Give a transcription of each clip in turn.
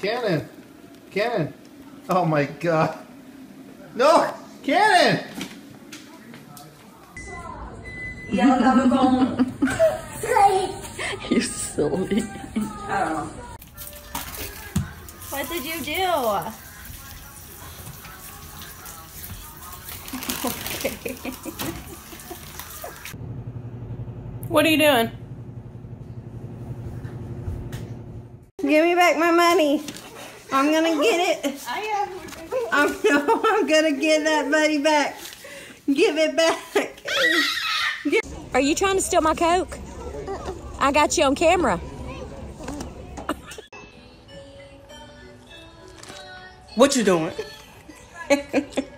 Cannon! Cannon! Oh my god. No! Cannon! You silly. What did you do? What are you doing? Give me back my money. I'm gonna get it. I'm, no, I'm gonna get that money back. Give it back. Are you trying to steal my Coke? I got you on camera. What you doing?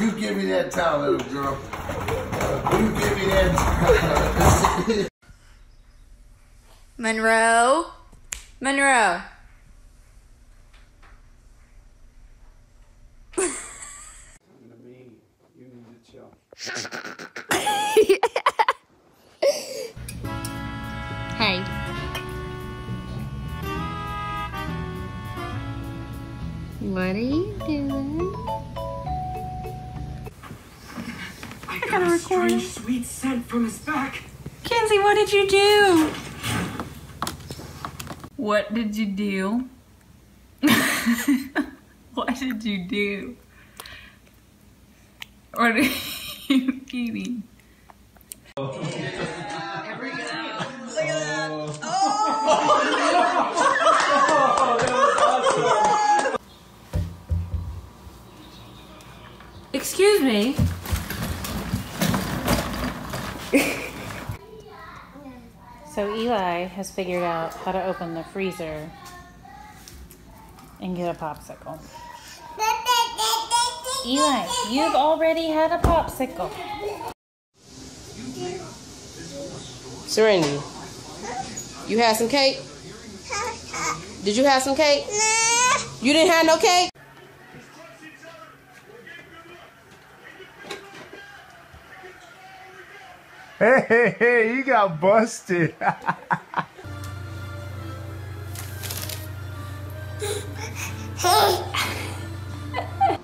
You give me that towel, little girl. You give me that. Monroe? Monroe. Hey. What are you doing? I got a strange, sweet scent from his back. Kenzie, what did you do? What did you do? what did you do? What are you eating? Excuse me. So Eli has figured out how to open the freezer and get a popsicle. Eli, you've already had a popsicle. Serenity. You had some cake? Did you have some cake? You didn't have no cake? Hey, hey, hey, you got busted. Hey.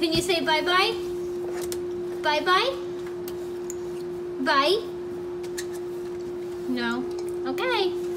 Can you say bye bye? Bye bye? Bye? No. Okay.